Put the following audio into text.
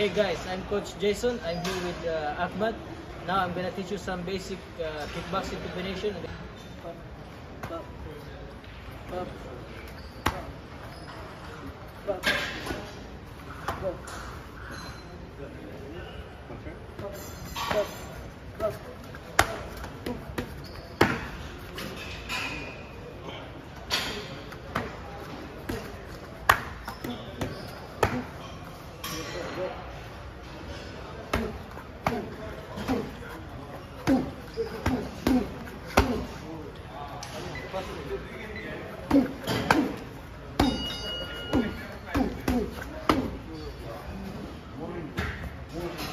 Hey guys, I'm Coach Jason. I'm here with uh, Ahmad. Now I'm gonna teach you some basic uh, kickboxing combination. Yeah. Thank you.